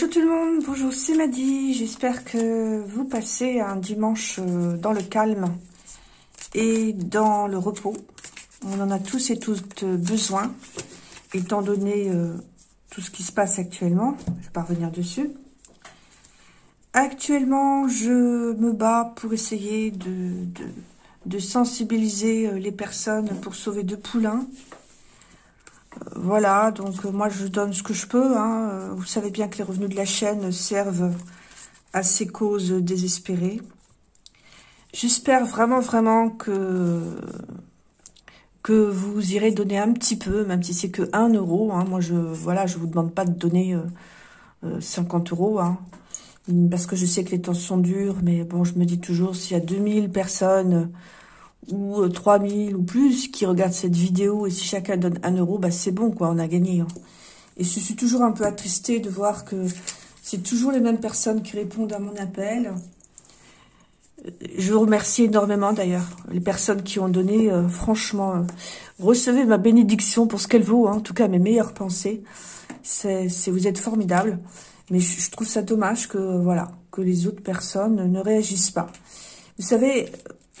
Bonjour tout le monde, bonjour c'est Maddy, j'espère que vous passez un dimanche euh, dans le calme et dans le repos. On en a tous et toutes besoin, étant donné euh, tout ce qui se passe actuellement. Je vais pas revenir dessus. Actuellement, je me bats pour essayer de, de sensibiliser euh, les personnes pour sauver deux poulains voilà, donc euh, moi je donne ce que je peux. Hein. Euh, vous savez bien que les revenus de la chaîne servent à ces causes désespérées. J'espère vraiment, vraiment que que vous irez donner un petit peu, même si c'est que 1 euro. Hein. Moi, je voilà, je vous demande pas de donner 50 euh, euros, hein. parce que je sais que les temps sont durs. Mais bon, je me dis toujours, s'il y a 2000 personnes ou 3000 euh, ou plus qui regardent cette vidéo et si chacun donne un euro, bah c'est bon quoi, on a gagné. Hein. Et je suis toujours un peu attristée de voir que c'est toujours les mêmes personnes qui répondent à mon appel. Je vous remercie énormément d'ailleurs, les personnes qui ont donné, euh, franchement, euh, recevez ma bénédiction pour ce qu'elle vaut, hein. en tout cas mes meilleures pensées. C'est, vous êtes formidables, mais je, je trouve ça dommage que voilà que les autres personnes ne réagissent pas. Vous savez,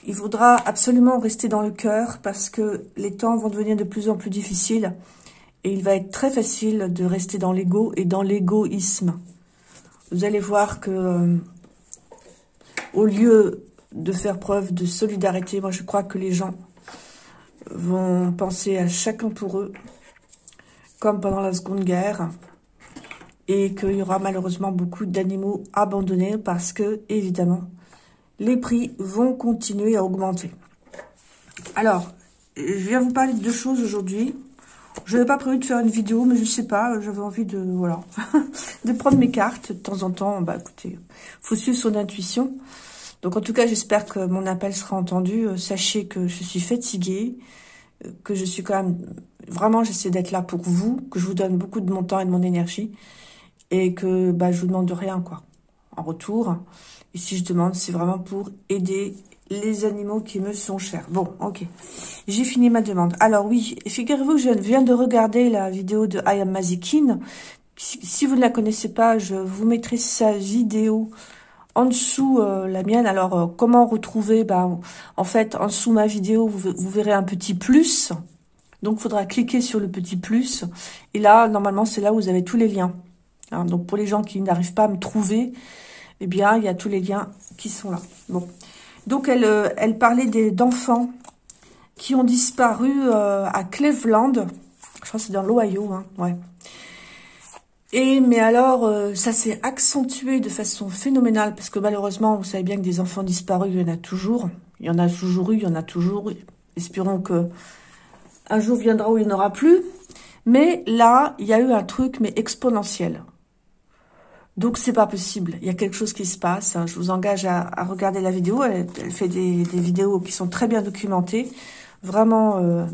il faudra absolument rester dans le cœur parce que les temps vont devenir de plus en plus difficiles et il va être très facile de rester dans l'ego et dans l'égoïsme. Vous allez voir que euh, au lieu de faire preuve de solidarité, moi je crois que les gens vont penser à chacun pour eux, comme pendant la Seconde Guerre, et qu'il y aura malheureusement beaucoup d'animaux abandonnés parce que, évidemment, les prix vont continuer à augmenter. Alors, je viens vous parler de deux choses aujourd'hui. Je n'avais pas prévu de faire une vidéo, mais je sais pas, j'avais envie de, voilà, de prendre mes cartes de temps en temps. Bah, écoutez, faut suivre son intuition. Donc, en tout cas, j'espère que mon appel sera entendu. Euh, sachez que je suis fatiguée, euh, que je suis quand même, vraiment, j'essaie d'être là pour vous, que je vous donne beaucoup de mon temps et de mon énergie, et que, bah, je vous demande rien, quoi, en retour. Et si je demande, c'est vraiment pour aider les animaux qui me sont chers. Bon, ok. J'ai fini ma demande. Alors oui, figurez-vous je viens de regarder la vidéo de I Am Mazikin. Si vous ne la connaissez pas, je vous mettrai sa vidéo en dessous euh, la mienne. Alors, euh, comment retrouver? Ben, En fait, en dessous ma vidéo, vous, vous verrez un petit plus. Donc, il faudra cliquer sur le petit plus. Et là, normalement, c'est là où vous avez tous les liens. Hein, donc, pour les gens qui n'arrivent pas à me trouver, eh bien, il y a tous les liens qui sont là. Bon. Donc, elle, euh, elle parlait d'enfants qui ont disparu euh, à Cleveland. Je crois que c'est dans l'Ohio, hein, ouais. Et, mais alors, euh, ça s'est accentué de façon phénoménale, parce que malheureusement, vous savez bien que des enfants disparus, il y en a toujours. Il y en a toujours eu, il y en a toujours. Espérons que un jour viendra où il n'y en aura plus. Mais là, il y a eu un truc, mais exponentiel. Donc, c'est pas possible. Il y a quelque chose qui se passe. Je vous engage à, regarder la vidéo. Elle, fait des, vidéos qui sont très bien documentées. Vraiment, euh,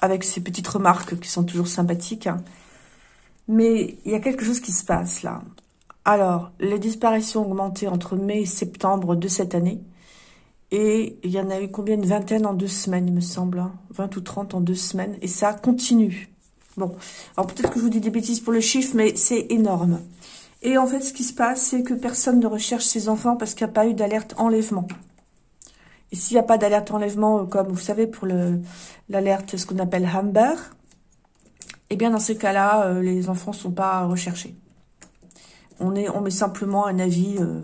avec ces petites remarques qui sont toujours sympathiques. Mais il y a quelque chose qui se passe là. Alors, les disparitions ont augmenté entre mai et septembre de cette année. Et il y en a eu combien? Une vingtaine en deux semaines, il me semble. 20 hein. ou 30 en deux semaines. Et ça continue. Bon, alors peut-être que je vous dis des bêtises pour le chiffre, mais c'est énorme. Et en fait, ce qui se passe, c'est que personne ne recherche ses enfants parce qu'il n'y a pas eu d'alerte enlèvement. Et s'il n'y a pas d'alerte enlèvement, euh, comme vous savez, pour l'alerte, ce qu'on appelle Amber, eh bien, dans ces cas-là, euh, les enfants ne sont pas recherchés. On, est, on met simplement un avis euh,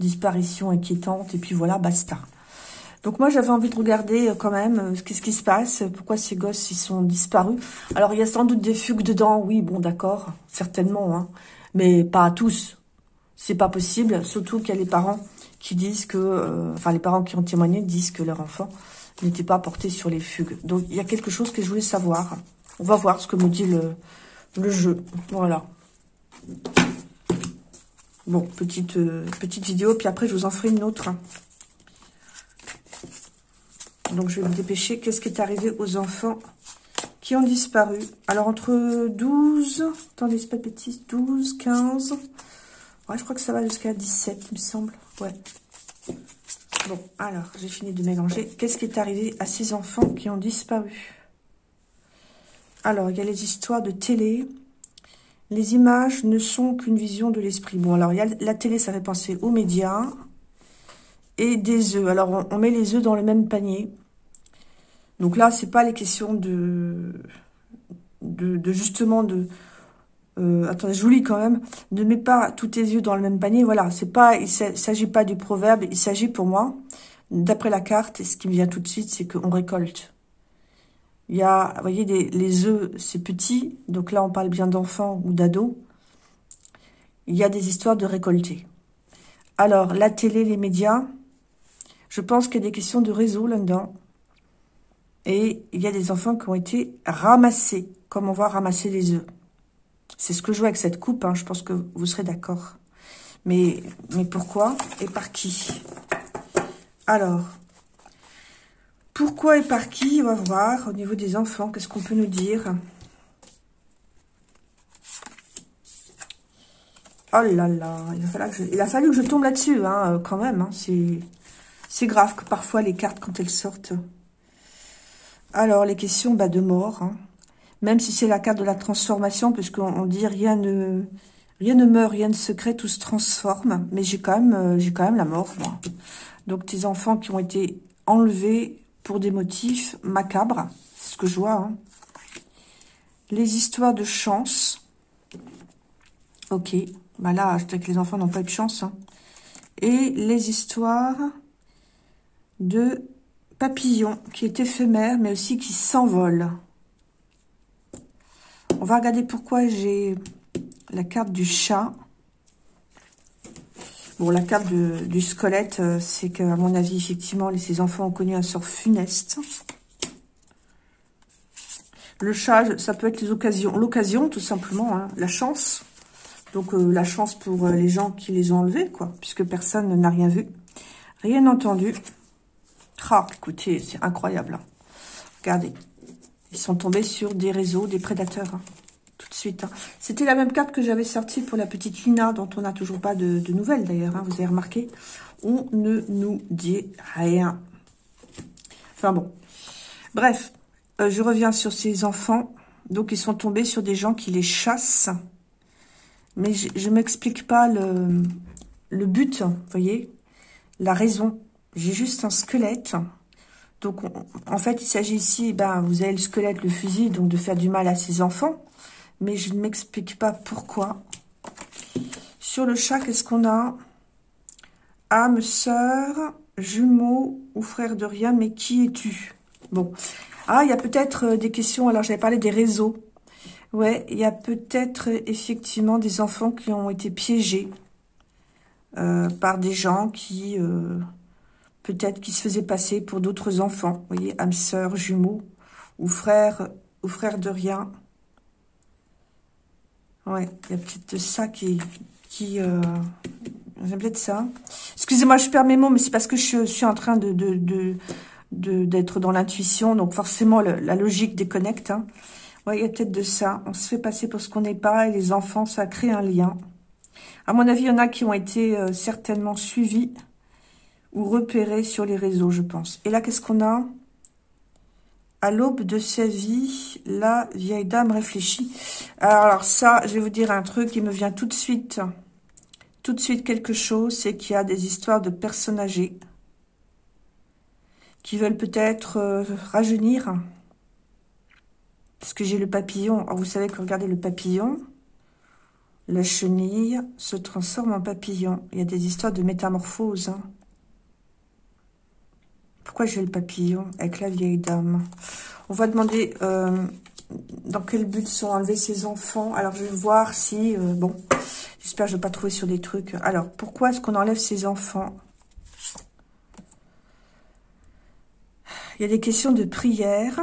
disparition inquiétante, et puis voilà, basta. Donc moi, j'avais envie de regarder quand même qu'est-ce qui se passe, pourquoi ces gosses, ils sont disparus. Alors, il y a sans doute des fugues dedans, oui, bon, d'accord, certainement, hein mais pas à tous. C'est pas possible, surtout qu'il y a les parents qui disent que, euh, enfin les parents qui ont témoigné disent que leur enfant n'était pas porté sur les fugues. Donc il y a quelque chose que je voulais savoir. On va voir ce que me dit le, jeu. Voilà. Bon, petite, euh, petite vidéo, puis après je vous en ferai une autre. Donc je vais me dépêcher. Qu'est-ce qui est arrivé aux enfants? Qui ont disparu. Alors, entre 12, attendez, c'est pas de bêtises, 12, 15, ouais, je crois que ça va jusqu'à 17, il me semble, ouais. Bon, alors, j'ai fini de mélanger. Qu'est-ce qui est arrivé à ces enfants qui ont disparu? Alors, il y a les histoires de télé. Les images ne sont qu'une vision de l'esprit. Bon, alors, il y a la télé, ça fait penser aux médias. Et des œufs. Alors, on, met les œufs dans le même panier. Donc là, c'est pas les questions de, de, justement de... Euh, attendez, je vous lis quand même. Ne mets pas tous tes yeux dans le même panier. Voilà, c'est pas, il s'agit pas du proverbe. Il s'agit pour moi, d'après la carte, ce qui me vient tout de suite, c'est qu'on récolte. Il y a, vous voyez, les œufs, c'est petit. Donc là, on parle bien d'enfants ou d'ados. Il y a des histoires de récolter. Alors, la télé, les médias, je pense qu'il y a des questions de réseau là-dedans. Et il y a des enfants qui ont été ramassés, comme on voit ramasser les œufs. C'est ce que je vois avec cette coupe, hein. je pense que vous serez d'accord. Mais, pourquoi et par qui? Alors, pourquoi et par qui On va voir au niveau des enfants. Qu'est-ce qu'on peut nous dire? Oh là là, il a fallu que je tombe là-dessus, hein, quand même. Hein. C'est grave que parfois les cartes, quand elles sortent... Alors, les questions bah, de mort. Hein. Même si c'est la carte de la transformation, puisqu'on dit rien ne, rien ne meurt, rien ne se crée, tout se transforme. Mais j'ai quand même, euh, quand la mort, moi. Donc, tes enfants qui ont été enlevés pour des motifs macabres. C'est ce que je vois. Hein. Les histoires de chance. Ok. Bah là, je sais que les enfants n'ont pas eu de chance. Hein. Et les histoires de papillons qui est éphémère, mais aussi qui s'envolent. On va regarder pourquoi j'ai la carte du chat. Bon, la carte du squelette, euh, c'est qu'à mon avis, effectivement, ces enfants ont connu un sort funeste. Le chat, ça peut être. L'occasion, tout simplement, hein, la chance. Donc, euh, la chance pour euh, les gens qui les ont enlevés, quoi, puisque personne n'a rien vu. Rien entendu. Ah, écoutez, c'est incroyable. Hein. Regardez. Ils sont tombés sur des réseaux, des prédateurs. Hein tout de suite. Hein. C'était la même carte que j'avais sortie pour la petite Lina, dont on n'a toujours pas de, nouvelles d'ailleurs, vous avez remarqué. On ne nous dit rien. Enfin bon. Bref, euh, je reviens sur ces enfants. Donc, ils sont tombés sur des gens qui les chassent. Mais je ne m'explique pas le, le but, vous voyez, la raison. J'ai juste un squelette. Donc, en fait, il s'agit ici, ben, vous avez le squelette, le fusil, donc de faire du mal à ces enfants mais je ne m'explique pas pourquoi. Sur le chat, qu'est-ce qu'on a? Âme, sœur, jumeau ou frère de rien, mais qui es-tu? Bon. Ah, il y a peut-être euh, des questions. Alors, j'avais parlé des réseaux. Ouais, il y a peut-être effectivement des enfants qui ont été piégés euh, par des gens qui, euh, peut-être, qui se faisaient passer pour d'autres enfants. Vous voyez, âme, sœur, jumeau ou frère, ou frère de rien. Ouais, il y a peut-être ça qui... qui euh... peut-être ça. Excusez-moi, je perds mes mots, mais c'est parce que je suis en train de... d'être dans l'intuition, donc forcément la logique déconnecte. Hein. Ouais, il y a peut-être de ça. On se fait passer pour ce qu'on n'est pas et les enfants, ça crée un lien. À mon avis, il y en a qui ont été euh, certainement suivis ou repérés sur les réseaux, je pense. Et là, qu'est-ce qu'on a? À l'aube de sa vie, la vieille dame réfléchit. Alors ça, je vais vous dire un truc qui me vient tout de suite. Tout de suite quelque chose, c'est qu'il y a des histoires de personnes âgées qui veulent peut-être euh, rajeunir. Parce que j'ai le papillon. Alors vous savez que regardez le papillon, la chenille se transforme en papillon. Il y a des histoires de métamorphose. Hein. Pourquoi j'ai le papillon avec la vieille dame? On va demander euh, dans quel but sont enlevés ces enfants. Alors, je vais voir si... Euh, bon, j'espère que je ne vais pas trouver sur des trucs. Alors, pourquoi est-ce qu'on enlève ces enfants? Il y a des questions de prière.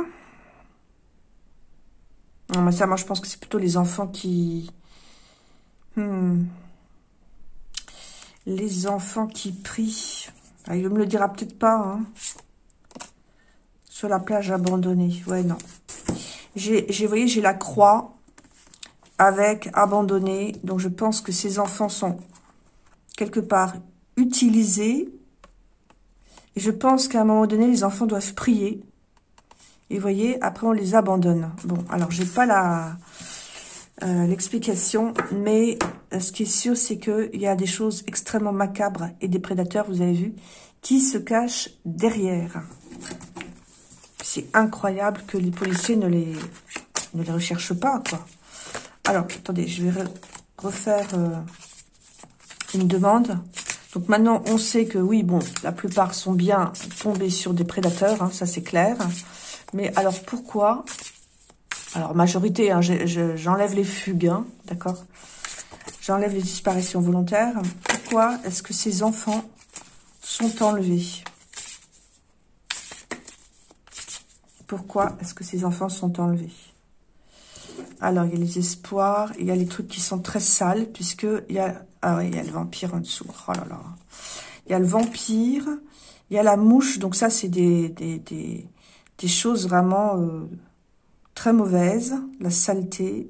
Mais ça, moi, je pense que c'est plutôt les enfants qui... Hmm. Les enfants qui prient. Ah, il me le dira peut-être pas. Hein. Sur la plage abandonnée. Ouais, non. J'ai, vous voyez, j'ai la croix avec abandonné. Donc, je pense que ces enfants sont quelque part utilisés. Et je pense qu'à un moment donné, les enfants doivent prier. Et vous voyez, après, on les abandonne. Bon, alors, j'ai pas la euh, l'explication, mais euh, ce qui est sûr, c'est qu'il y a des choses extrêmement macabres et des prédateurs, vous avez vu, qui se cachent derrière. C'est incroyable que les policiers ne les, ne les recherchent pas, quoi. Alors, attendez, je vais refaire euh, une demande. Donc maintenant, on sait que oui, bon, la plupart sont bien tombés sur des prédateurs, hein, ça c'est clair. Mais alors pourquoi Alors majorité, hein, j'enlève les fugues, hein, d'accord J'enlève les disparitions volontaires. Pourquoi est-ce que ces enfants sont enlevés? Pourquoi est-ce que ces enfants sont enlevés? Alors, il y a les espoirs, il y a les trucs qui sont très sales, puisque il y a... Ah oui, il y a le vampire en dessous. Oh là là. Il y a le vampire, il y a la mouche. Donc ça, c'est des, des, des, choses vraiment euh, très mauvaises. La saleté.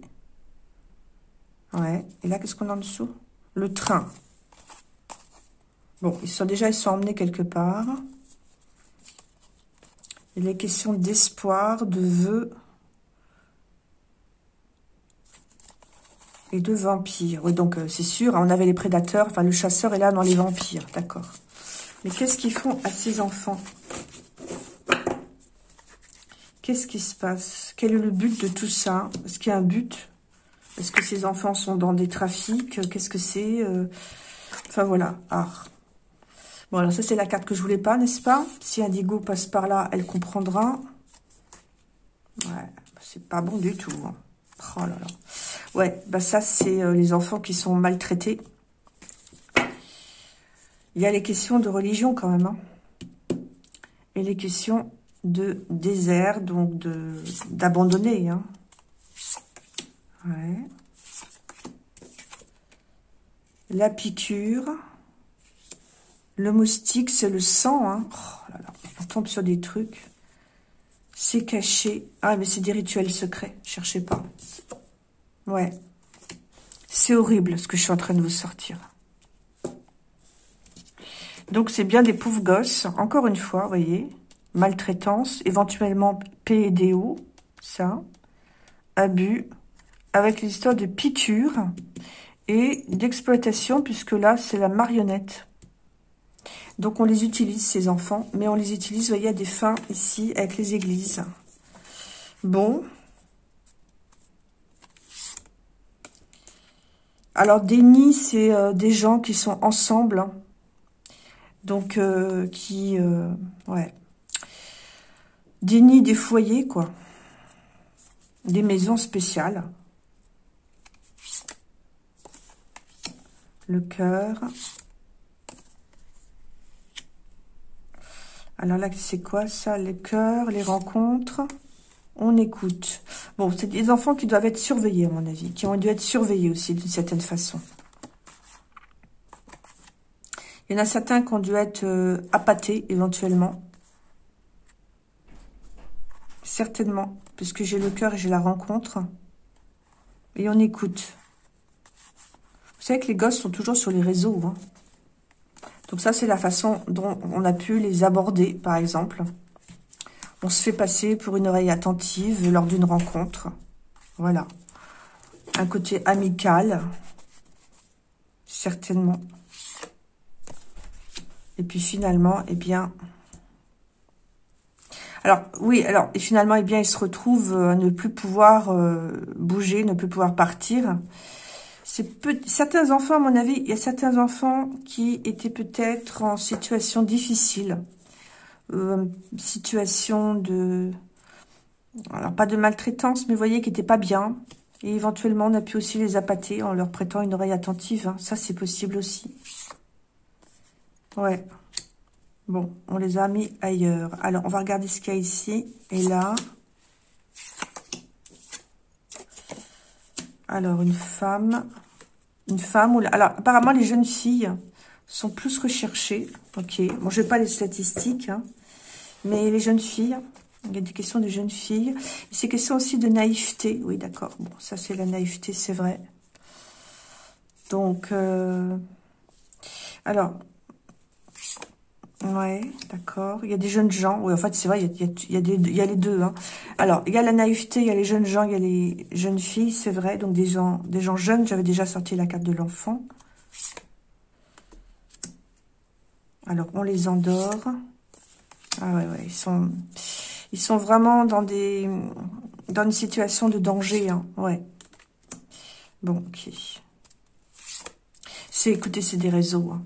Ouais. Et là, qu'est-ce qu'on a en dessous? Le train. Bon, ils sont déjà, ils sont emmenés quelque part. Il est question d'espoir, de vœux. et deux vampires. Oui, donc euh, c'est sûr, on avait les prédateurs, enfin le chasseur est là dans les vampires, d'accord. Mais qu'est-ce qu'ils font à ces enfants? Qu'est-ce qui se passe? Quel est le but de tout ça? Est-ce qu'il y a un but? Est-ce que ces enfants sont dans des trafics? Qu'est-ce que c'est euh? Enfin voilà, ah. Bon, alors ça c'est la carte que je voulais pas, n'est-ce pas? Si Indigo passe par là, elle comprendra. Ouais, c'est pas bon du tout. Hein. Oh là là. Ouais, bah ça, c'est euh, les enfants qui sont maltraités. Il y a les questions de religion quand même. Hein. Et les questions de désert, donc de d'abandonner. Hein. Ouais. La piqûre. Le moustique, c'est le sang. Hein. Oh on tombe sur des trucs. C'est caché. Ah, mais c'est des rituels secrets. Cherchez pas. Ouais. C'est horrible ce que je suis en train de vous sortir. Donc, c'est bien des pauvres gosses. Encore une fois, voyez. Maltraitance, éventuellement PDO, ça. Abus, avec l'histoire de piqûres et d'exploitation, puisque là, c'est la marionnette. Donc, on les utilise, ces enfants, mais on les utilise, vous voyez, à des fins ici, avec les églises. Bon, Alors, des c'est euh, des gens qui sont ensemble. Hein. Donc, euh, qui... Euh, ouais. Des nids, des foyers, quoi. Des maisons spéciales. Le cœur. Alors là, c'est quoi ça Les cœurs, les rencontres? On écoute. Bon, c'est des enfants qui doivent être surveillés, à mon avis, qui ont dû être surveillés aussi, d'une certaine façon. Il y en a certains qui ont dû être euh, éventuellement. Certainement, puisque j'ai le cœur et j'ai la rencontre. Et on écoute. Vous savez que les gosses sont toujours sur les réseaux. Hein. Donc ça, c'est la façon dont on a pu les aborder, par exemple. On se fait passer pour une oreille attentive lors d'une rencontre. Voilà. Un côté amical. Certainement. Et puis finalement, eh bien... Alors, oui, alors, et finalement, eh bien, il se retrouve à ne plus pouvoir euh, bouger, ne plus pouvoir partir. C'est certains enfants, à mon avis, il y a certains enfants qui étaient peut-être en situation difficile. Euh, situation de... Alors, pas de maltraitance, mais vous voyez, qui n'était pas bien. Et éventuellement, on a pu aussi les appâter en leur prêtant une oreille attentive. Hein. Ça, c'est possible aussi. Ouais. Bon, on les a mis ailleurs. Alors, on va regarder ce qu'il y a ici et là. Alors, une femme. Une femme. Alors, apparemment, les jeunes filles sont plus recherchées. Ok. Bon, je vais pas les statistiques. Hein. Mais les jeunes filles, il y a des questions de jeunes filles. C'est question aussi de naïveté. Oui, d'accord. Bon, ça, c'est la naïveté, c'est vrai. Donc, euh, alors, Ouais, d'accord. Il y a des jeunes gens. Oui, en fait, c'est vrai, il y a, les deux. Hein. Alors, il y a la naïveté, il y a les jeunes gens, il y a les jeunes filles, c'est vrai. Donc, des gens, des gens jeunes. J'avais déjà sorti la carte de l'enfant. Alors, on les endort. Ah ouais, ouais, ils sont, ils sont vraiment dans des, dans une situation de danger, hein. Ouais. Bon, ok. C'est, écoutez, c'est des réseaux, hein.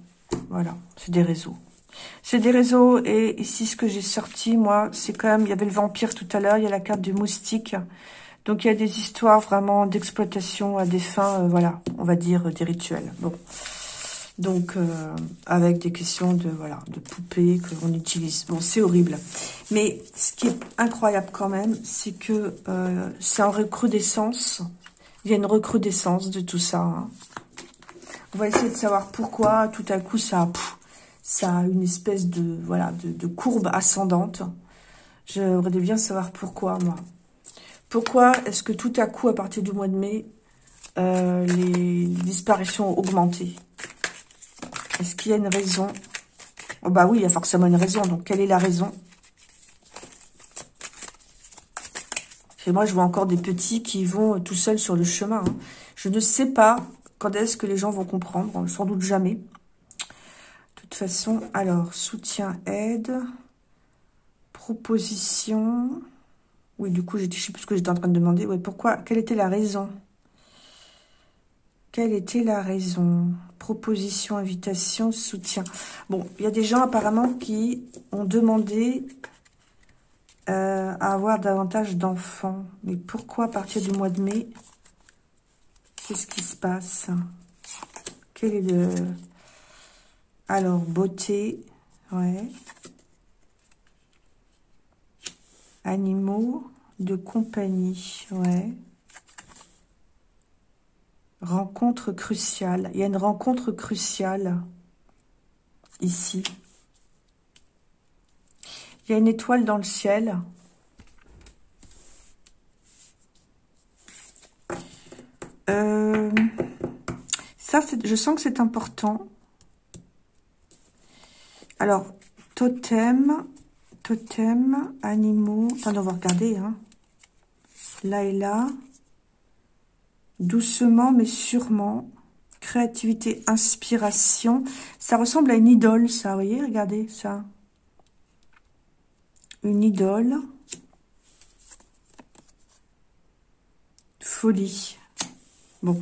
Voilà, c'est des réseaux. C'est des réseaux, et ici, ce que j'ai sorti, moi, c'est quand même, il y avait le vampire tout à l'heure, il y a la carte du moustique. Donc, il y a des histoires vraiment d'exploitation à des fins, euh, voilà, on va dire, des rituels. Bon. Donc, euh, avec des questions de voilà de poupées qu'on utilise. Bon, c'est horrible. Mais ce qui est incroyable quand même, c'est que euh, c'est en recrudescence. Il y a une recrudescence de tout ça. Hein. On va essayer de savoir pourquoi tout à coup ça, ça a une espèce de voilà de, courbe ascendante. J'aimerais bien savoir pourquoi moi. Pourquoi est-ce que tout à coup, à partir du mois de mai, euh, les disparitions ont augmenté? Est-ce qu'il y a une raison? Oh Bah oui, il y a forcément une raison. Donc, quelle est la raison? Et moi, je vois encore des petits qui vont tout seuls sur le chemin. Hein. Je ne sais pas quand est-ce que les gens vont comprendre. Sans doute jamais. Façon, alors, soutien, aide, proposition. Oui, du coup, je ne sais plus ce que j'étais en train de demander. Oui, pourquoi Quelle était la raison? Quelle était la raison? Proposition, invitation, soutien. Bon, il y a des gens apparemment qui ont demandé euh, à avoir davantage d'enfants. Mais pourquoi à partir du mois de mai Qu'est-ce qui se passe? Quel est le... Alors, beauté, ouais. Animaux de compagnie, ouais. Rencontre cruciale. Il y a une rencontre cruciale ici. Il y a une étoile dans le ciel. Euh, ça, je sens que c'est important. Alors, totem, totem, animaux. Attendez, on va regarder. Hein. Là et là. Doucement mais sûrement. Créativité, inspiration. Ça ressemble à une idole, ça. Vous voyez, regardez ça. Une idole. Folie. Bon.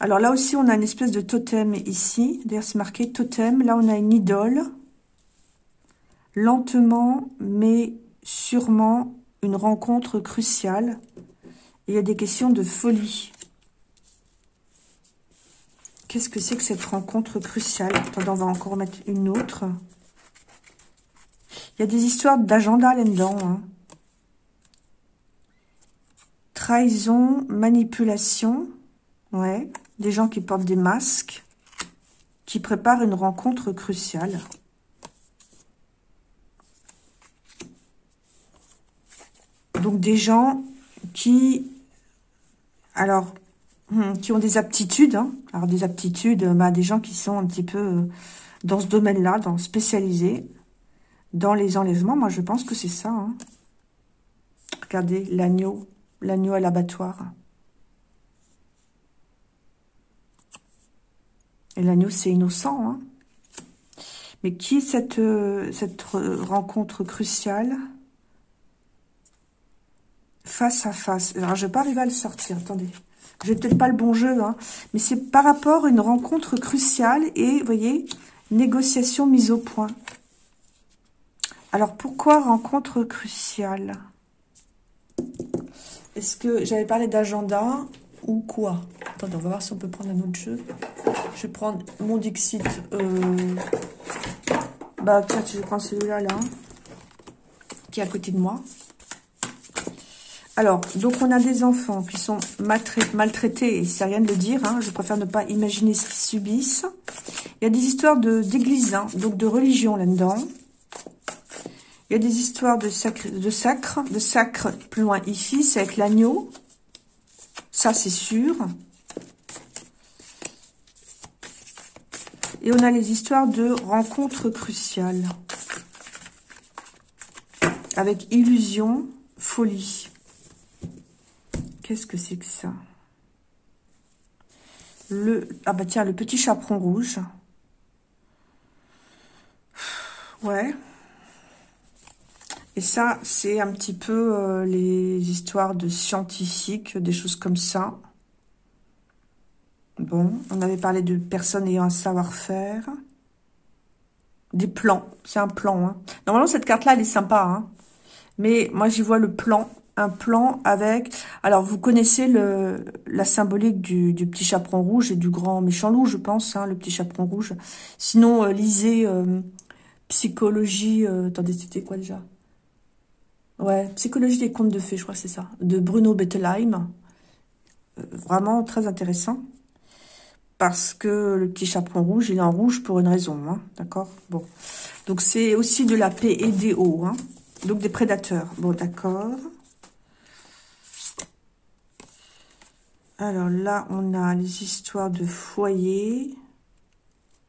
Alors là aussi, on a une espèce de totem ici. D'ailleurs, c'est marqué totem. Là, on a une idole. Lentement, mais sûrement, une rencontre cruciale. Il y a des questions de folie. Qu'est-ce que c'est que cette rencontre cruciale? Attendez, on va encore mettre une autre. Il y a des histoires d'agenda là-dedans. Hein. Trahison, manipulation. Ouais. Des gens qui portent des masques. Qui préparent une rencontre cruciale. Donc des gens qui... Alors, Hmm, qui ont des aptitudes. Hein. Alors des aptitudes, bah, des gens qui sont un petit peu euh, dans ce domaine-là, dans spécialisés, dans les enlèvements. Moi, je pense que c'est ça. Hein. Regardez, l'agneau, l'agneau à l'abattoir. Et l'agneau, c'est innocent. Hein. Mais qui est cette, euh, cette rencontre cruciale? Face à face. Alors, je vais pas arriver à le sortir. Attendez. Je n'ai peut-être pas le bon jeu, hein, mais c'est par rapport à une rencontre cruciale et, vous voyez, négociation mise au point. Alors, pourquoi rencontre cruciale? Est-ce que j'avais parlé d'agenda ou quoi? Attendez, on va voir si on peut prendre un autre jeu. Je vais prendre mon Dixit. Euh... Bah, tiens, je vais prendre celui-là, là, qui est à côté de moi. Alors, donc on a des enfants qui sont maltraités, et c'est rien de le dire, hein, je préfère ne pas imaginer ce qu'ils subissent. Il y a des histoires d'église, hein, donc de religion là-dedans. Il y a des histoires de sacre, de sacre, de sacre plus loin ici, c'est avec l'agneau. Ça, c'est sûr. Et on a les histoires de rencontres cruciales. avec illusion, folie. Qu'est-ce que c'est que ça? Le, Ah bah tiens, le petit chaperon rouge. Ouais. Et ça, c'est un petit peu euh, les histoires de scientifiques, des choses comme ça. Bon, on avait parlé de personnes ayant un savoir-faire. Des plans, c'est un plan. Hein. Normalement, cette carte-là, elle est sympa. Hein. Mais moi, j'y vois le plan. Un plan avec... Alors, vous connaissez le, la symbolique du, petit chaperon rouge et du grand méchant loup, je pense, hein, le petit chaperon rouge. Sinon, euh, lisez euh, Psychologie... attendez, c'était quoi déjà? Ouais, Psychologie des contes de fées, je crois c'est ça. De Bruno Bettelheim. vraiment très intéressant parce que le petit chaperon rouge, il est en rouge pour une raison, hein, d'accord? Bon, donc c'est aussi de la PEDO, hein, donc des prédateurs. Bon, d'accord. Alors là, on a les histoires de foyer.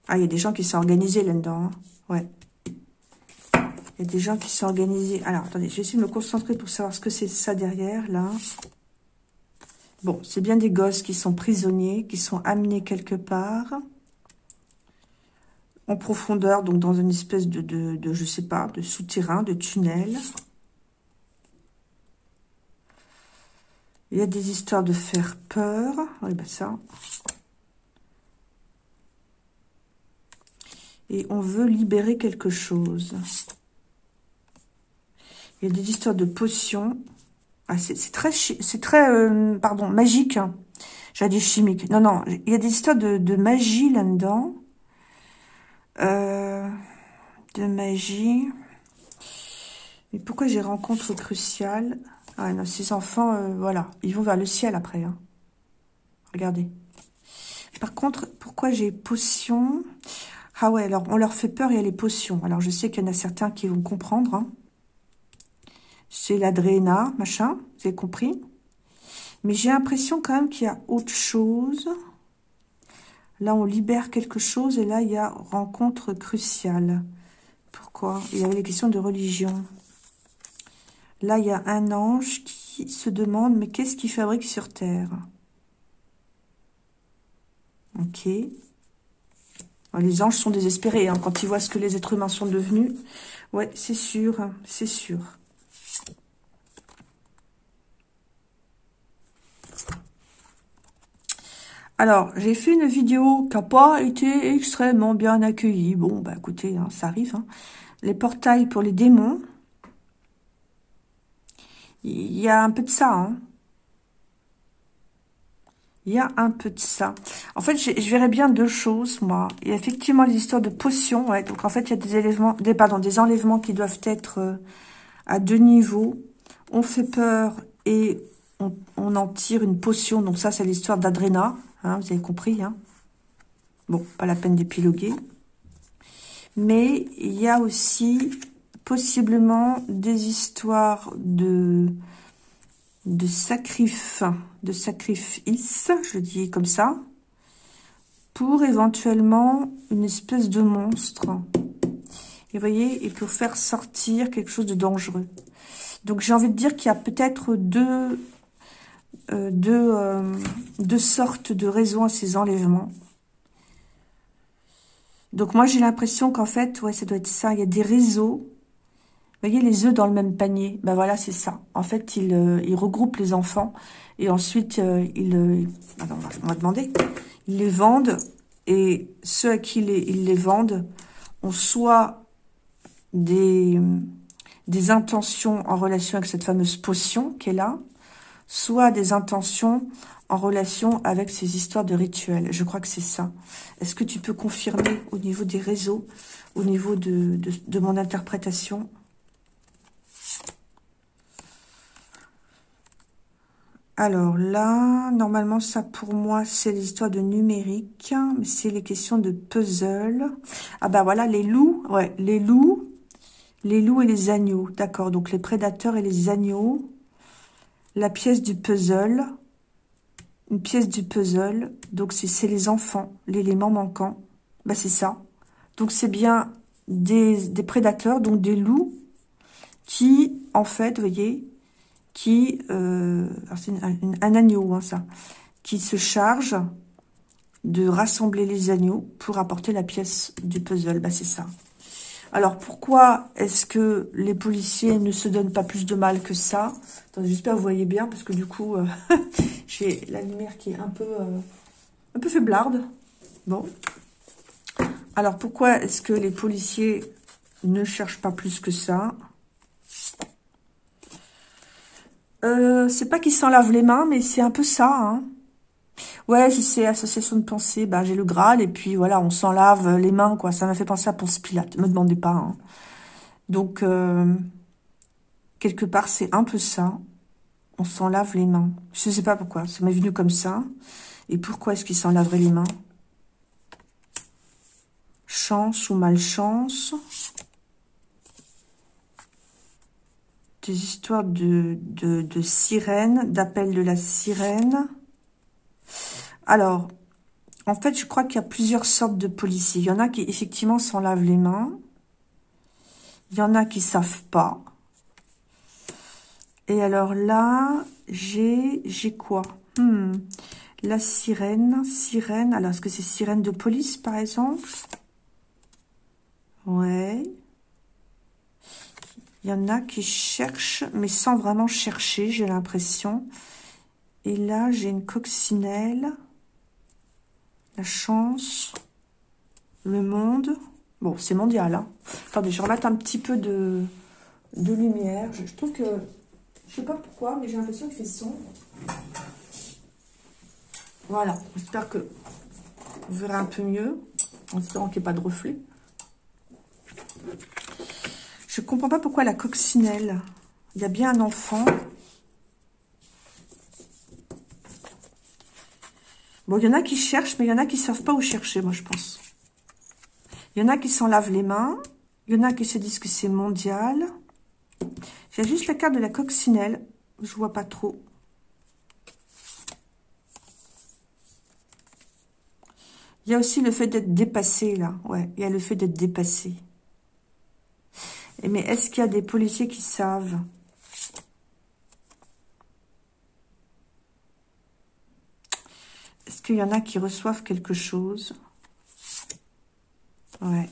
Ah, il y a des gens qui sont organisés là-dedans, hein. ouais. Il y a des gens qui sont organisés. Alors, attendez, je vais essayer de me concentrer pour savoir ce que c'est ça derrière, là. Bon, c'est bien des gosses qui sont prisonniers, qui sont amenés quelque part, en profondeur, donc dans une espèce de, de, de je sais pas, de souterrain, de tunnel. Il y a des histoires de faire peur. Oui, ben ça. Et on veut libérer quelque chose. Il y a des histoires de potions. Ah, c'est très, c'est très, euh, pardon, magique. Hein. J'allais dire chimique. Non, non, il y a des histoires de, magie là-dedans. Euh, de magie. Mais pourquoi j'ai rencontre cruciale? Ah non, ces enfants, euh, voilà, ils vont vers le ciel après. Hein. Regardez. Par contre, pourquoi j'ai potion Ah ouais, alors on leur fait peur, il y a les potions. Alors je sais qu'il y en a certains qui vont comprendre. Hein c'est l'adréna, machin, vous avez compris? Mais j'ai l'impression quand même qu'il y a autre chose. Là, on libère quelque chose et là, il y a rencontre cruciale. Pourquoi? Il y avait les questions de religion. Là, il y a un ange qui se demande, mais qu'est-ce qu'il fabrique sur Terre? Ok. Les anges sont désespérés hein, quand ils voient ce que les êtres humains sont devenus. Ouais, c'est sûr, c'est sûr. Alors, j'ai fait une vidéo qui n'a pas été extrêmement bien accueillie. Bon, bah écoutez, hein, ça arrive. Hein. Les portails pour les démons. Il y a un peu de ça. Hein. Il y a un peu de ça. En fait, je, verrais bien deux choses, moi. Il y a effectivement les histoires de potions. Donc, en fait, il y a des des, pardon, des enlèvements qui doivent être euh, à deux niveaux. On fait peur et on, on en tire une potion. Donc, ça, c'est l'histoire d'Adrena. Hein, vous avez compris. Hein bon, pas la peine d'épiloguer. Mais il y a aussi possiblement des histoires de, de sacrifice, de sacrifice, je dis comme ça, pour éventuellement une espèce de monstre. Et voyez, et pour faire sortir quelque chose de dangereux. Donc j'ai envie de dire qu'il y a peut-être deux euh, euh, deux, sortes de raisons à ces enlèvements. Donc moi j'ai l'impression qu'en fait, ouais, ça doit être ça. Il y a des réseaux. Vous voyez les œufs dans le même panier. Ben voilà, c'est ça. En fait, ils, euh, regroupent les enfants et ensuite ils, on, va, demander. Ils les vendent et ceux à qui ils les vendent ont soit des, intentions en relation avec cette fameuse potion qui est là, soit des intentions en relation avec ces histoires de rituels. Je crois que c'est ça. Est-ce que tu peux confirmer au niveau des réseaux, au niveau de, mon interprétation Alors là, normalement, ça pour moi, c'est l'histoire de numérique, mais c'est les questions de puzzle. Ah bah voilà, les loups, ouais, les loups, les loups et les agneaux, d'accord, donc les prédateurs et les agneaux, la pièce du puzzle, une pièce du puzzle, donc c'est les enfants, l'élément manquant, bah c'est ça. Donc c'est bien des, prédateurs, donc des loups, qui, en fait, vous voyez, qui, euh, c'est un, agneau, hein, ça, qui se charge de rassembler les agneaux pour apporter la pièce du puzzle. Bah, c'est ça. Alors, pourquoi est-ce que les policiers ne se donnent pas plus de mal que ça? J'espère que vous voyez bien, parce que du coup, euh, j'ai la lumière qui est un peu, euh, un peu faiblarde. Bon. Alors, pourquoi est-ce que les policiers ne cherchent pas plus que ça? Euh, C'est pas qu'ils s'en lavent les mains, mais c'est un peu ça, hein. Ouais, je sais, association de pensée, bah, j'ai le Graal, et puis voilà, on s'en lave les mains, quoi. Ça m'a fait penser à Ponce Pilate, me demandez pas. Hein. Donc, euh, quelque part, c'est un peu ça. On s'en lave les mains. Je sais pas pourquoi, ça m'est venu comme ça. Et pourquoi est-ce qu'ils s'en laveraient les mains? Chance ou malchance? Des histoires de, de, sirène, d'appel de la sirène. Alors, en fait, je crois qu'il y a plusieurs sortes de policiers. Il y en a qui, effectivement, s'en lavent les mains. Il y en a qui savent pas. Et alors là, j'ai j'ai quoi? Hmm. La sirène, sirène. Alors, est-ce que c'est sirène de police, par exemple? Ouais. Il y en a qui cherchent, mais sans vraiment chercher, j'ai l'impression. Et là, j'ai une coccinelle la chance, le monde. Bon, c'est mondial. Hein. Attendez, je remette un petit peu de, lumière. Je, trouve que, je sais pas pourquoi, mais j'ai l'impression qu'il fait sombre. Voilà, j'espère que vous verrez un peu mieux, en espérant qu'il n'y ait pas de reflet. Je comprends pas pourquoi la coccinelle. Il y a bien un enfant. Bon, il y en a qui cherchent, mais il y en a qui savent pas où chercher, moi, je pense. Il y en a qui s'en lavent les mains. Il y en a qui se disent que c'est mondial. J'ai juste la carte de la coccinelle. Je vois pas trop. Il y a aussi le fait d'être dépassé, là. Ouais, il y a le fait d'être dépassé. Mais est-ce qu'il y a des policiers qui savent? Qu'il y en a qui reçoivent quelque chose? Ouais.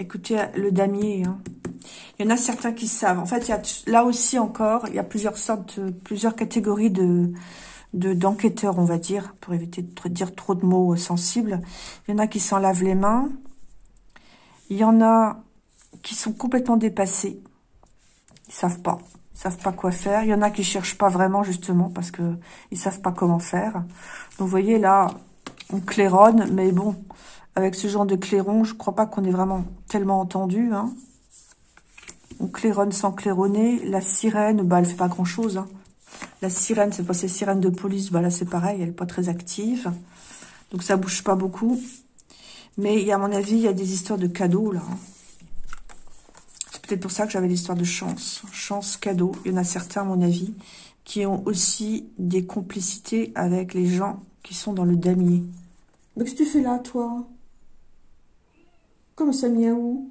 Écoutez, le damier, hein. il y en a certains qui savent. En fait, il y a, là aussi encore, il y a plusieurs sortes, plusieurs catégories de d'enquêteurs, on va dire, pour éviter de dire trop de mots sensibles. Il y en a qui s'en lavent les mains. Il y en a qui sont complètement dépassés. Ils savent pas savent pas quoi faire. Il y en a qui cherchent pas vraiment, justement, parce que ils savent pas comment faire. Donc, vous voyez, là, on claironne, mais bon, avec ce genre de clairon, je crois pas qu'on ait vraiment tellement entendu. Hein. On claironne sans claironner. La sirène, bah, elle fait pas grand-chose. Hein. La sirène, c'est pas ces sirènes de police, bah là, c'est pareil, elle est pas très active. Donc, ça bouge pas beaucoup. Mais, à mon avis, il y a des histoires de cadeaux, là. Hein peut-être pour ça que j'avais l'histoire de chance. Chance, cadeau. Il y en a certains, à mon avis, qui ont aussi des complicités avec les gens qui sont dans le damier. Mais qu'est-ce que tu fais là, toi Comment ça, miaou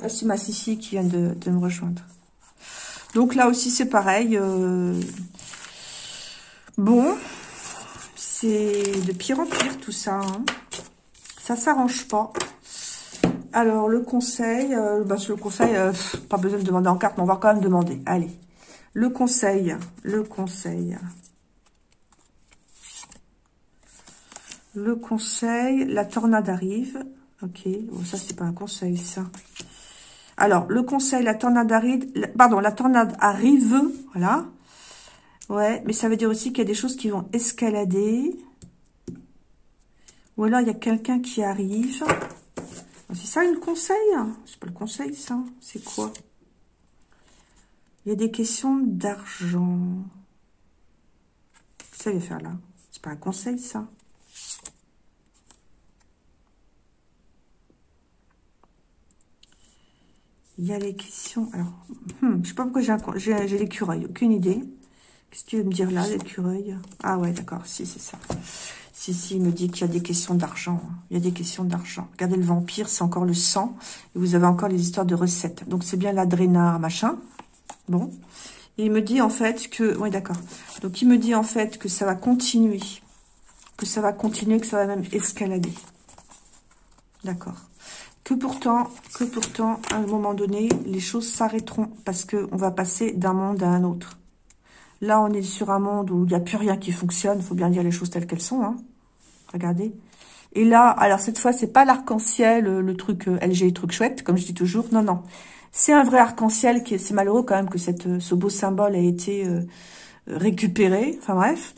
Là, c'est ma Sissi qui vient de, me rejoindre. Donc là aussi, c'est pareil. Euh, bon, c'est de pire en pire, tout ça. Hein. Ça s'arrange pas. Alors, le conseil, euh, bah, le conseil, euh, pas besoin de demander en carte, mais on va quand même demander. Allez, le conseil, le conseil. Le conseil, la tornade arrive. Ok, bon, ça, c'est pas un conseil, ça. Alors, le conseil, la tornade arrive, pardon, la tornade arrive, voilà. Ouais, mais ça veut dire aussi qu'il y a des choses qui vont escalader. Ou alors, il y a quelqu'un qui arrive. Ah, c'est ça une conseil hein C'est pas le conseil, ça. C'est quoi? Il y a des questions d'argent. Qu'est-ce que ça veut faire là C'est pas un conseil, ça. Il y a les questions... Alors, hmm, je sais pas pourquoi j'ai l'écureuil. Aucune idée. Qu'est-ce que tu veux me dire là, l'écureuil? Ah ouais, d'accord. Si, c'est ça. Si, si, il me dit qu'il y a des questions d'argent. Hein. Il y a des questions d'argent. Regardez, le vampire, c'est encore le sang. Et vous avez encore les histoires de recettes. Donc, c'est bien l'adrénard, machin. Bon. Il me dit, en fait, que... Oui, d'accord. Donc, il me dit, en fait, que ça va continuer. Que ça va continuer, que ça va même escalader. D'accord. Que pourtant, que pourtant, à un moment donné, les choses s'arrêteront. Parce qu'on va passer d'un monde à un autre. Là, on est sur un monde où il n'y a plus rien qui fonctionne. Il faut bien dire les choses telles qu'elles sont. Hein. Regardez. Et là, alors cette fois, c'est pas l'arc-en-ciel, euh, le truc euh, LG, truc chouette, comme je dis toujours. Non, non. C'est un vrai arc-en-ciel qui c'est malheureux quand même que euh, ce beau symbole ait été récupéré. Enfin bref.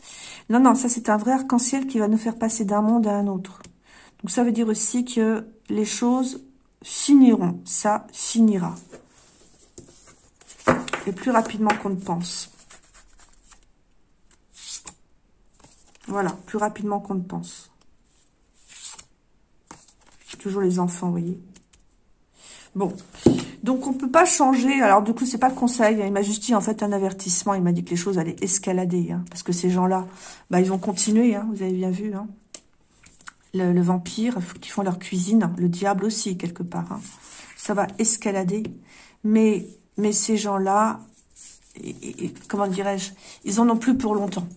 Non, non, ça c'est un vrai arc-en-ciel qui va nous faire passer d'un monde à un autre. Donc ça veut dire aussi que les choses finiront. Ça finira. Et plus rapidement qu'on ne pense. Voilà, plus rapidement qu'on ne pense. Toujours les enfants, vous voyez. Bon, donc on peut pas changer. Alors du coup, c'est pas le conseil. Il m'a juste dit en fait un avertissement. Il m'a dit que les choses allaient escalader. Hein, parce que ces gens-là, bah, ils vont continuer. Hein, vous avez bien vu. Hein. Le, vampire, qui font leur cuisine. Le diable aussi, quelque part. Hein. Ça va escalader. Mais, mais ces gens-là, comment dirais-je, ils en ont plus pour longtemps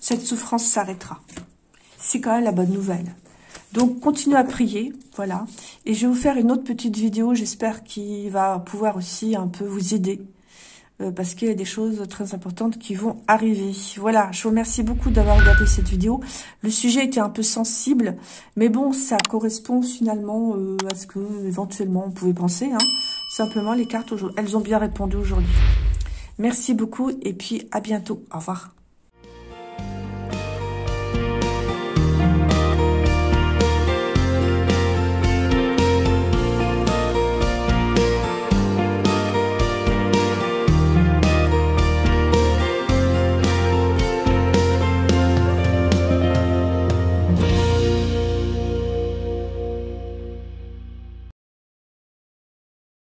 cette souffrance s'arrêtera. C'est quand même la bonne nouvelle. Donc, continuez à prier, voilà. Et je vais vous faire une autre petite vidéo, j'espère qu'il va pouvoir aussi un peu vous aider. Euh, parce qu'il y a des choses très importantes qui vont arriver. Voilà, je vous remercie beaucoup d'avoir regardé cette vidéo. Le sujet était un peu sensible, mais bon, ça correspond finalement euh, à ce que éventuellement on pouvait penser. Hein. Simplement, les cartes, elles ont bien répondu aujourd'hui. Merci beaucoup et puis à bientôt. Au revoir.